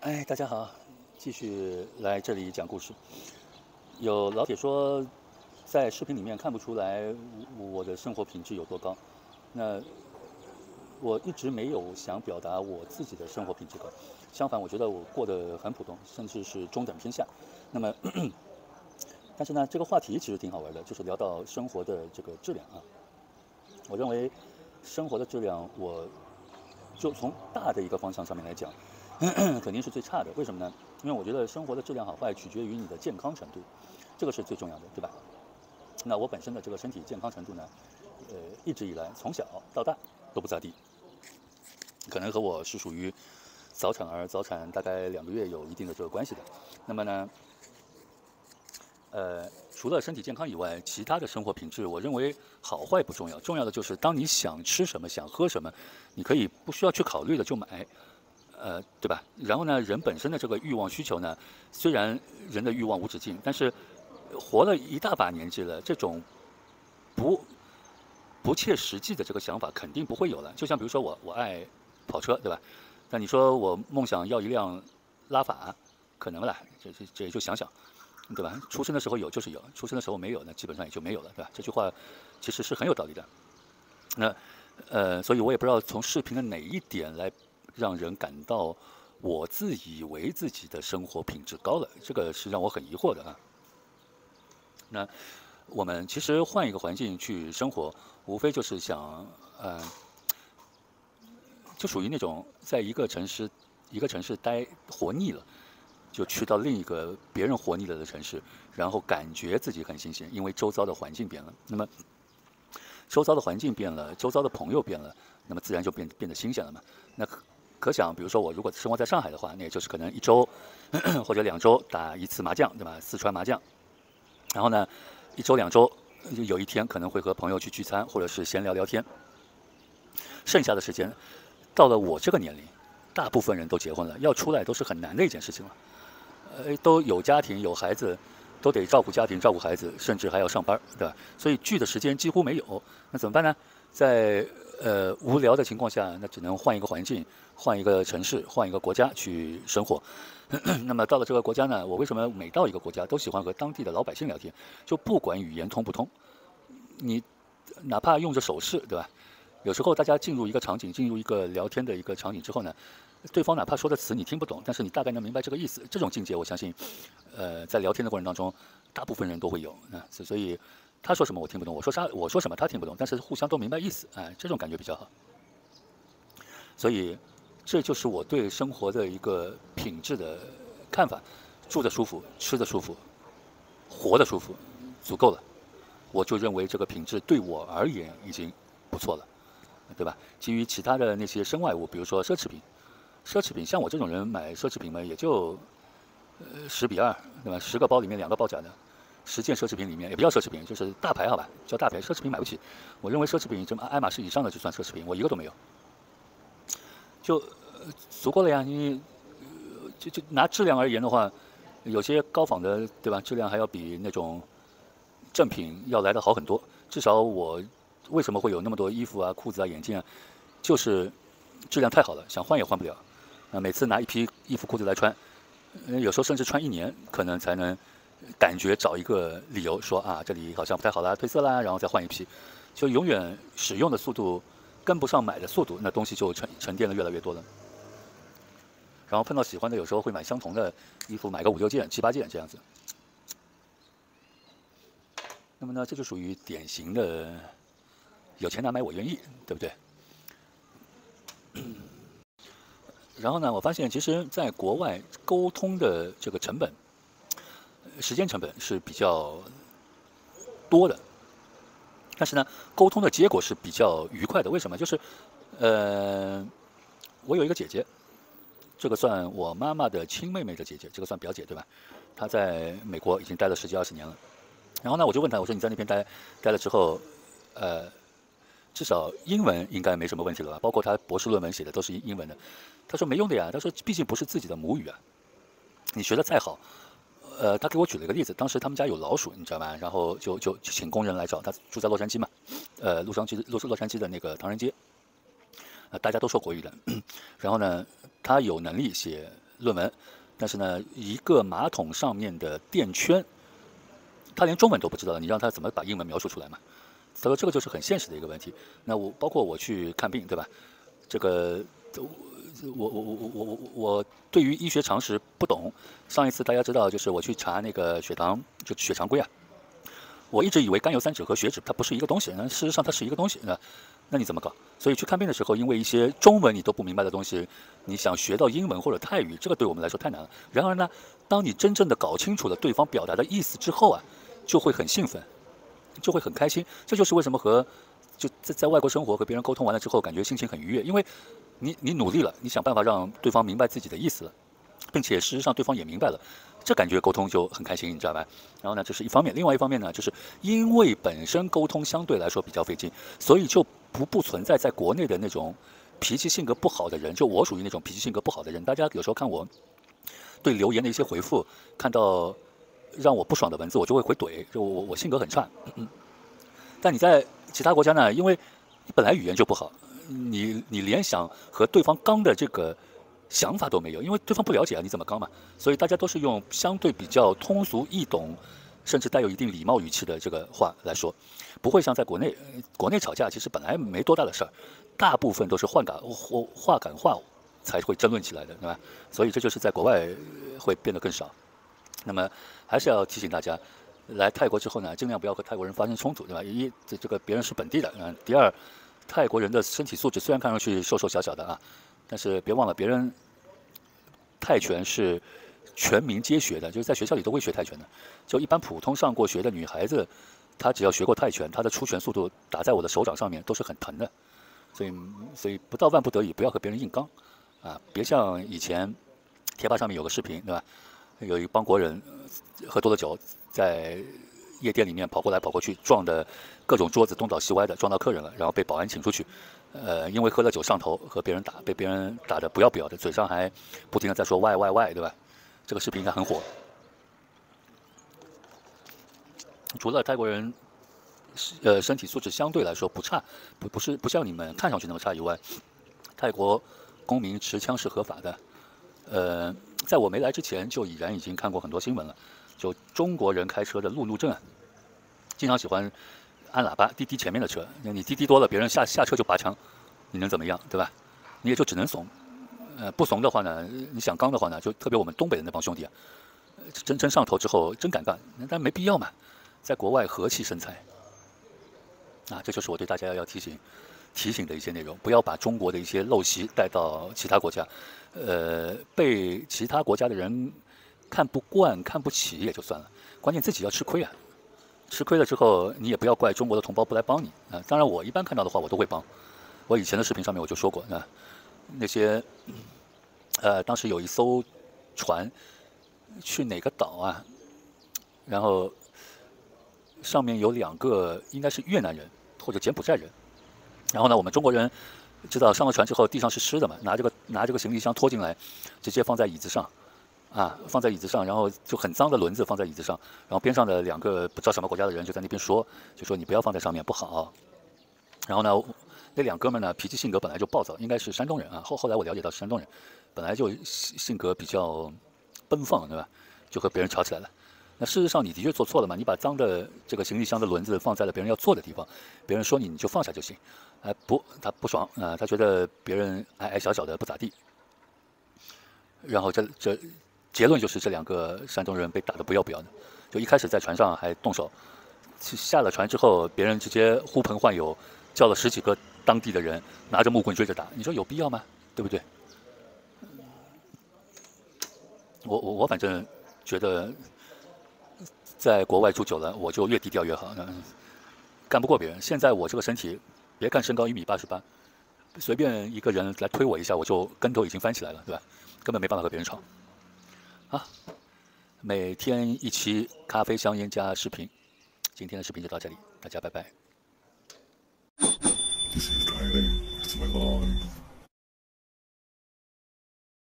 哎，大家好，继续来这里讲故事。有老铁说，在视频里面看不出来我的生活品质有多高。那我一直没有想表达我自己的生活品质高，相反，我觉得我过得很普通，甚至是中等偏下。那么，但是呢，这个话题其实挺好玩的，就是聊到生活的这个质量啊。我认为生活的质量，我就从大的一个方向上面来讲，肯定是最差的。为什么呢？因为我觉得生活的质量好坏取决于你的健康程度，这个是最重要的，对吧？那我本身的这个身体健康程度呢，呃，一直以来从小到大都不咋地，可能和我是属于早产儿，早产大概两个月有一定的这个关系的。那么呢？呃，除了身体健康以外，其他的生活品质，我认为好坏不重要，重要的就是当你想吃什么、想喝什么，你可以不需要去考虑的就买，呃，对吧？然后呢，人本身的这个欲望需求呢，虽然人的欲望无止境，但是活了一大把年纪了，这种不不切实际的这个想法肯定不会有了。就像比如说我，我爱跑车，对吧？那你说我梦想要一辆拉法，可能了？这这这也就想想。对吧？出生的时候有就是有，出生的时候没有，那基本上也就没有了，对吧？这句话其实是很有道理的。那呃，所以我也不知道从视频的哪一点来让人感到我自以为自己的生活品质高了，这个是让我很疑惑的啊。那我们其实换一个环境去生活，无非就是想呃，就属于那种在一个城市一个城市待活腻了。就去到另一个别人活腻了的城市，然后感觉自己很新鲜，因为周遭的环境变了。那么，周遭的环境变了，周遭的朋友变了，那么自然就变变得新鲜了嘛。那可想，比如说我如果生活在上海的话，那也就是可能一周 或者两周打一次麻将，对吧？四川麻将。然后呢，一周两周有一天可能会和朋友去聚餐，或者是闲聊聊天。剩下的时间，到了我这个年龄，大部分人都结婚了，要出来都是很难的一件事情了。呃，都有家庭有孩子，都得照顾家庭照顾孩子，甚至还要上班，对吧？所以聚的时间几乎没有，那怎么办呢？在呃无聊的情况下，那只能换一个环境，换一个城市，换一个国家去生活。那么到了这个国家呢，我为什么每到一个国家都喜欢和当地的老百姓聊天？就不管语言通不通，你哪怕用着手势，对吧？有时候大家进入一个场景，进入一个聊天的一个场景之后呢？对方哪怕说的词你听不懂，但是你大概能明白这个意思。这种境界，我相信，呃，在聊天的过程当中，大部分人都会有啊。所以，他说什么我听不懂，我说啥我说什么他听不懂，但是互相都明白意思，哎，这种感觉比较好。所以，这就是我对生活的一个品质的看法：住的舒服，吃的舒服，活的舒服，足够了。我就认为这个品质对我而言已经不错了，对吧？基于其他的那些身外物，比如说奢侈品。奢侈品，像我这种人买奢侈品嘛，也就呃十比二，对吧？十个包里面两个包假的，十件奢侈品里面也不叫奢侈品，就是大牌好吧？叫大牌，奢侈品买不起。我认为奢侈品，这么爱马仕以上的就算奢侈品，我一个都没有，就足够了呀。你就就拿质量而言的话，有些高仿的，对吧？质量还要比那种正品要来的好很多。至少我为什么会有那么多衣服啊、裤子啊、眼镜啊，就是质量太好了，想换也换不了。啊，每次拿一批衣服裤子来穿，有时候甚至穿一年，可能才能感觉找一个理由说啊，这里好像不太好啦，褪色啦，然后再换一批，就永远使用的速度跟不上买的速度，那东西就沉沉淀的越来越多了。然后碰到喜欢的，有时候会买相同的衣服，买个五六件、七八件这样子。那么呢，这就属于典型的有钱难买我愿意，对不对？然后呢，我发现其实在国外沟通的这个成本、时间成本是比较多的，但是呢，沟通的结果是比较愉快的。为什么？就是，呃，我有一个姐姐，这个算我妈妈的亲妹妹的姐姐，这个算表姐对吧？她在美国已经待了十几二十年了。然后呢，我就问她，我说你在那边待待了之后，呃。至少英文应该没什么问题了吧？包括她博士论文写的都是英文的。她说没用的呀，她说毕竟不是自己的母语啊。你学的再好，呃，他给我举了一个例子，当时他们家有老鼠，你知道吧？然后就就请工人来找他，住在洛杉矶嘛，呃，洛杉矶洛洛杉矶的那个唐人街，呃，大家都说国语的。然后呢，他有能力写论文，但是呢，一个马桶上面的垫圈，他连中文都不知道，你让他怎么把英文描述出来嘛？他说这个就是很现实的一个问题。那我包括我去看病，对吧？这个我我我我我我我对于医学常识不懂。上一次大家知道，就是我去查那个血糖，就血常规啊。我一直以为甘油三酯和血脂它不是一个东西，那事实上它是一个东西，那那你怎么搞？所以去看病的时候，因为一些中文你都不明白的东西，你想学到英文或者泰语，这个对我们来说太难了。然而呢，当你真正的搞清楚了对方表达的意思之后啊，就会很兴奋，就会很开心。这就是为什么和就在在外国生活和别人沟通完了之后，感觉心情很愉悦，因为你你努力了，你想办法让对方明白自己的意思了，并且事实上对方也明白了。这感觉沟通就很开心，你知道吧？然后呢，这是一方面，另外一方面呢，就是因为本身沟通相对来说比较费劲，所以就不不存在在国内的那种脾气性格不好的人。就我属于那种脾气性格不好的人。大家有时候看我对留言的一些回复，看到让我不爽的文字，我就会回怼。就我我性格很差。但你在其他国家呢，因为你本来语言就不好，你你连想和对方刚的这个。想法都没有，因为对方不了解啊，你怎么刚嘛？所以大家都是用相对比较通俗易懂，甚至带有一定礼貌语气的这个话来说，不会像在国内，国内吵架其实本来没多大的事儿，大部分都是换感或话赶话才会争论起来的，对吧？所以这就是在国外会变得更少。那么还是要提醒大家，来泰国之后呢，尽量不要和泰国人发生冲突，对吧？一这这个别人是本地的，嗯。第二，泰国人的身体素质虽然看上去瘦瘦小小的啊。但是别忘了，别人泰拳是全民皆学的，就是在学校里都会学泰拳的。就一般普通上过学的女孩子，她只要学过泰拳，她的出拳速度打在我的手掌上面都是很疼的。所以，所以不到万不得已，不要和别人硬刚啊！别像以前贴吧上面有个视频，对吧？有一帮国人喝多了酒，在夜店里面跑过来跑过去，撞的各种桌子东倒西歪的，撞到客人了，然后被保安请出去。呃，因为喝了酒上头，和别人打，被别人打的不要不要的，嘴上还不停的在说 “y y y”，对吧？这个视频应该很火。除了泰国人，呃，身体素质相对来说不差，不不是不像你们看上去那么差以外，泰国公民持枪是合法的。呃，在我没来之前就已然已经看过很多新闻了，就中国人开车的路怒症，经常喜欢。按喇叭滴滴前面的车，那你滴滴多了，别人下下车就拔枪，你能怎么样，对吧？你也就只能怂。呃，不怂的话呢，你想刚的话呢，就特别我们东北的那帮兄弟啊，真真上头之后真敢干，但没必要嘛，在国外和气生财。啊，这就是我对大家要提醒提醒的一些内容，不要把中国的一些陋习带到其他国家，呃，被其他国家的人看不惯、看不起也就算了，关键自己要吃亏啊。吃亏了之后，你也不要怪中国的同胞不来帮你啊！当然，我一般看到的话，我都会帮。我以前的视频上面我就说过啊，那些呃，当时有一艘船去哪个岛啊，然后上面有两个应该是越南人或者柬埔寨人，然后呢，我们中国人知道上了船之后地上是湿的嘛，拿这个拿这个行李箱拖进来，直接放在椅子上。啊，放在椅子上，然后就很脏的轮子放在椅子上，然后边上的两个不知道什么国家的人就在那边说，就说你不要放在上面不好。然后呢，那两哥们呢脾气性格本来就暴躁，应该是山东人啊。后后来我了解到是山东人，本来就性格比较奔放，对吧？就和别人吵起来了。那事实上你的确做错了嘛，你把脏的这个行李箱的轮子放在了别人要坐的地方，别人说你你就放下就行。哎，不，他不爽啊，他觉得别人矮矮小小的不咋地。然后这这。结论就是这两个山东人被打得不要不要的，就一开始在船上还动手，下了船之后，别人直接呼朋唤友，叫了十几个当地的人拿着木棍追着打，你说有必要吗？对不对？我我我反正觉得，在国外住久了，我就越低调越好，干不过别人。现在我这个身体，别看身高一米八十八，随便一个人来推我一下，我就跟头已经翻起来了，对吧？根本没办法和别人吵。好，每天一期咖啡香烟加视频，今天的视频就到这里，大家拜拜。